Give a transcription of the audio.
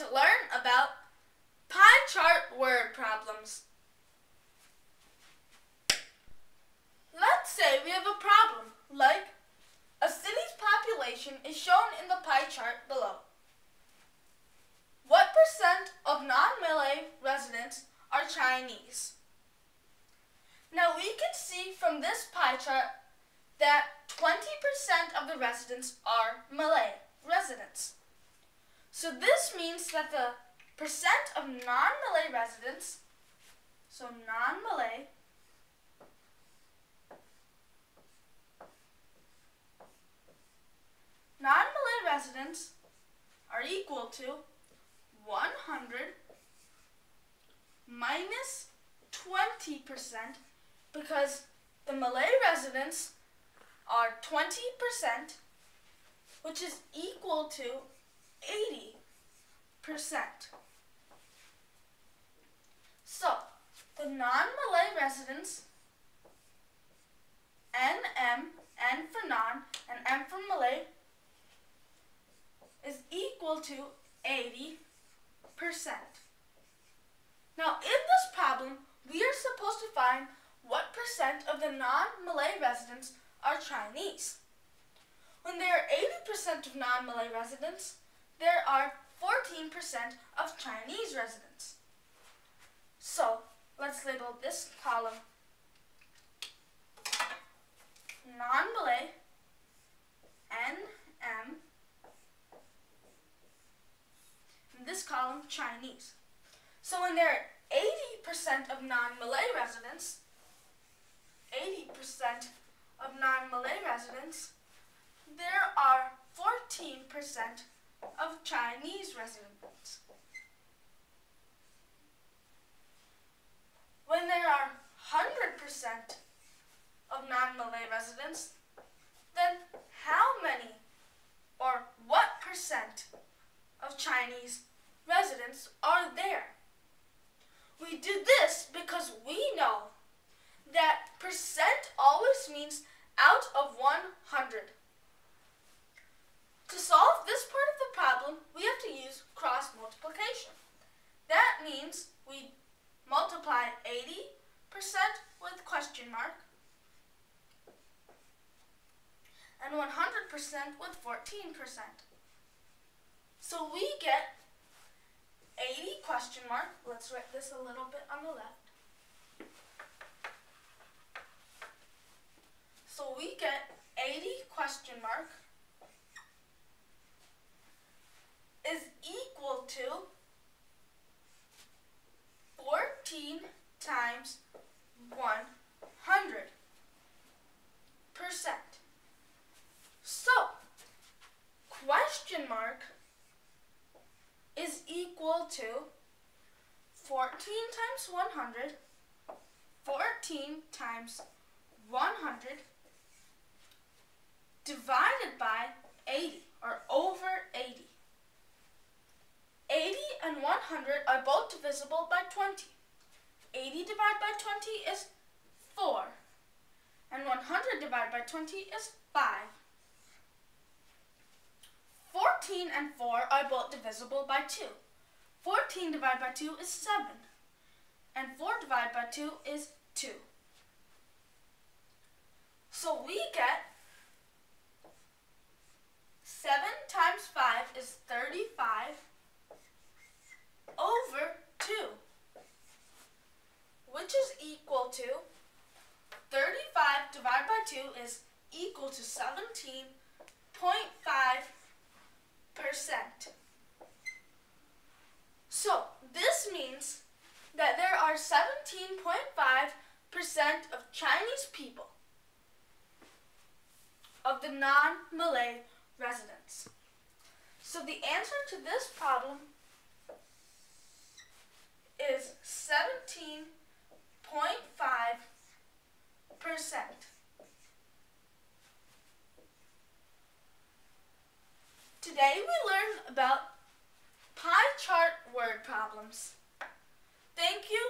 to learn about pie chart word problems. Let's say we have a problem, like a city's population is shown in the pie chart below. What percent of non-Malay residents are Chinese? Now we can see from this pie chart that 20% of the residents are Malay residents. So this means that the percent of non-Malay residents, so non-Malay, non-Malay residents are equal to 100 minus 20% because the Malay residents are 20%, which is equal to 80%. So, the non-Malay residents, NM, N for non, and M for Malay, is equal to 80%. Now, in this problem, we are supposed to find what percent of the non-Malay residents are Chinese. When there are 80% of non-Malay residents, there are 14% of Chinese residents. So, let's label this column non-Malay, NM, and this column Chinese. So when there are 80% of non-Malay residents, 80% of non-Malay residents, there are 14% of Chinese residents. When there are 100% of non-Malay residents, then how many or what percent of Chinese residents are there? We do this because we know that percent always means out of 100. To solve this part of the problem, we have to use cross multiplication. That means we multiply 80% with question mark and 100% with 14%. So we get 80 question mark, let's write this a little bit on the left, So we get 80 question mark is equal to 14 times 100 percent. So, question mark is equal to 14 times 100, 14 times 100 divided by 80, or over 80. 80 and 100 are both divisible by 20. 80 divided by 20 is 4, and 100 divided by 20 is 5. 14 and 4 are both divisible by 2. 14 divided by 2 is 7, and 4 divided by 2 is 2. So we get 7 times 5 is 35 over 2, which is equal to 35 divided by 2 is equal to 17.5 percent. So this means that there are 17.5 percent of Chinese people of the non-Malay residents. So the answer to this problem is 17.5%. Today we learned about pie chart word problems. Thank you